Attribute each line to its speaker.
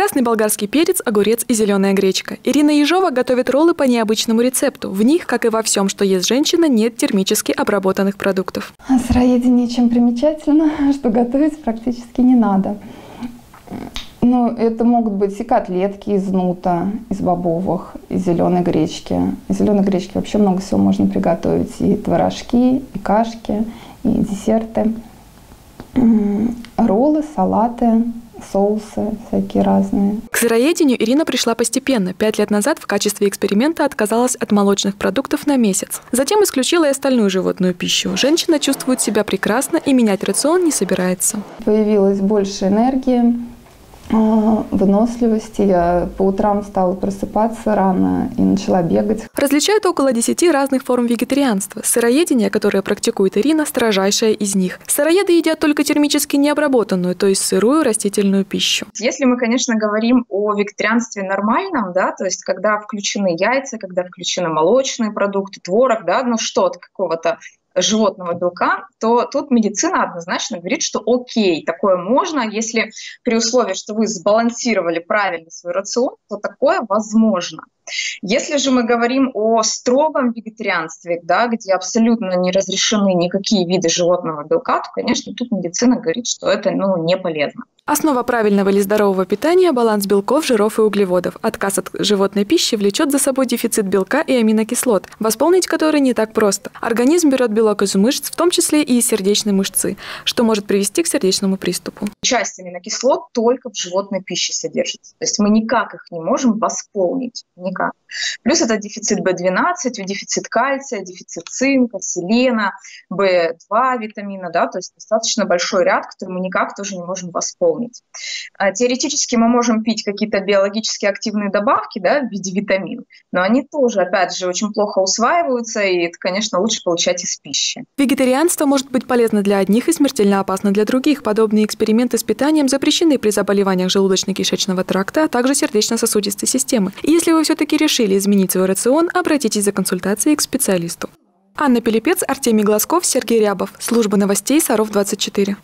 Speaker 1: Красный болгарский перец, огурец и зеленая гречка. Ирина Ежова готовит роллы по необычному рецепту. В них, как и во всем, что ест женщина, нет термически обработанных продуктов.
Speaker 2: Сыроедение чем примечательно, что готовить практически не надо. Ну, это могут быть и котлетки из нута, из бобовых, из зеленой гречки. Из зеленой гречки вообще много всего можно приготовить. И творожки, и кашки, и десерты. Роллы, салаты, соусы всякие разные.
Speaker 1: К сыроедению Ирина пришла постепенно. Пять лет назад в качестве эксперимента отказалась от молочных продуктов на месяц. Затем исключила и остальную животную пищу. Женщина чувствует себя прекрасно и менять рацион не собирается.
Speaker 2: Появилось больше энергии, выносливости. Я по утрам стала просыпаться рано и начала бегать.
Speaker 1: Различают около 10 разных форм вегетарианства. Сыроедение, которое практикует Ирина, строжайшая из них. Сыроеды едят только термически необработанную, то есть сырую растительную пищу.
Speaker 3: Если мы, конечно, говорим о вегетарианстве нормальном, да, то есть когда включены яйца, когда включены молочные продукты, творог, да, ну что-то какого-то животного белка, то тут медицина однозначно говорит, что окей, такое можно, если при условии, что вы сбалансировали правильно свой рацион, то такое возможно. Если же мы говорим о строгом вегетарианстве, да, где абсолютно не разрешены никакие виды животного белка, то, конечно, тут медицина говорит, что это ну, не полезно.
Speaker 1: Основа правильного или здорового питания – баланс белков, жиров и углеводов. Отказ от животной пищи влечет за собой дефицит белка и аминокислот, восполнить который не так просто. Организм берет белок из мышц, в том числе и из сердечной мышцы, что может привести к сердечному приступу.
Speaker 3: Часть аминокислот только в животной пище содержится. То есть мы никак их не можем восполнить. Никак. Плюс это дефицит В12, дефицит кальция, дефицит цинка, селена, В2 витамина, да, то есть достаточно большой ряд, который мы никак тоже не можем восполнить восполнить. А, теоретически мы можем пить какие-то биологически активные добавки да, в виде витамин, но они тоже, опять же, очень плохо усваиваются, и это, конечно, лучше получать из пищи.
Speaker 1: Вегетарианство может быть полезно для одних и смертельно опасно для других. Подобные эксперименты с питанием запрещены при заболеваниях желудочно-кишечного тракта, а также сердечно-сосудистой системы. И если вы все-таки решили изменить свой рацион, обратитесь за консультацией к специалисту. Анна Пилипец, Артемий Глазков, Сергей Рябов. Служба новостей Саров 24.